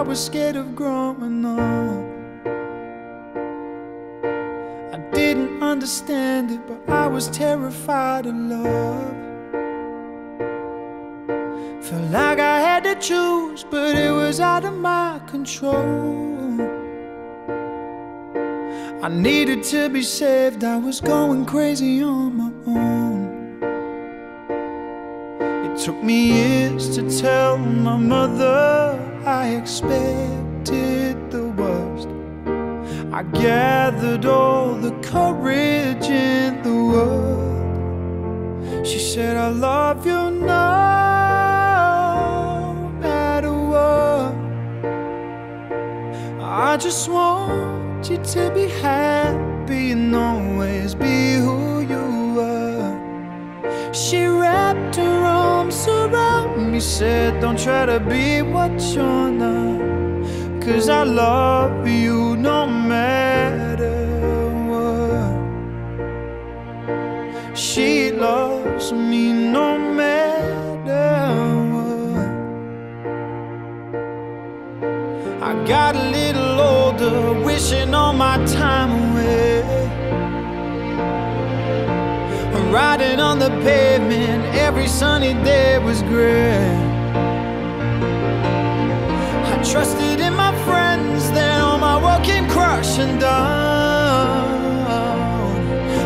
I was scared of growing up. I didn't understand it, but I was terrified of love. Felt like I had to choose, but it was out of my control. I needed to be saved, I was going crazy on my own. It took me years to tell my mother I expected the worst. I gathered all the courage in the world. She said, I love you no matter what. I just want you to be happy and always be who you are. She wrapped her arms around me, said, Don't try to be what you're not. Cause I love you no matter what. She loves me no matter what. I got a little older, wishing all my time away. Riding on the pavement, every sunny day was gray. I trusted in my friends, then all my world came crashing down.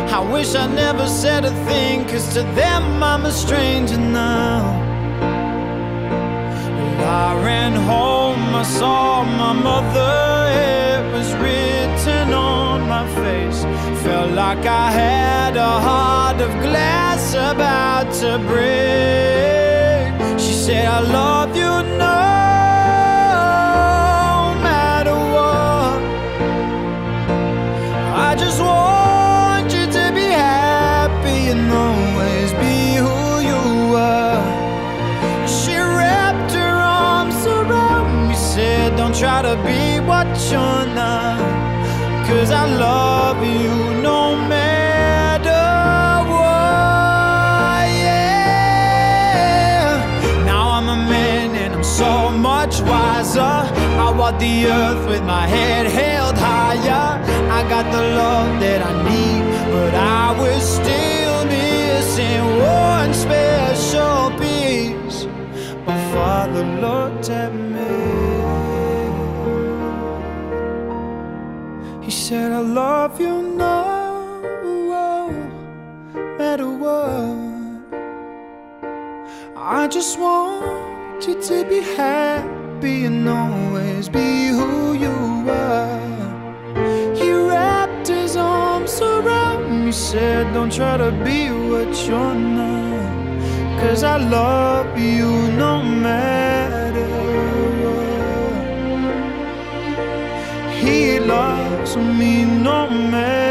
I wish I never said a thing, cause to them I'm a stranger now. Well, I ran home, I saw my mother, it was written on my face. Felt like I had a heart of glass about to break. She said, I love you no matter what. I just want you to be happy and always be who you are. She wrapped her arms around me, said, Don't try to be what you're not. Cause I love you much wiser. I walk the earth with my head held higher. I got the love that I need, but I was still missing one special piece. My father looked at me. He said, I love you no matter what. I just want you to be happy and always be who you are. He wrapped his arms around me, said, Don't try to be what you're not. Cause I love you no matter what. He loves me no matter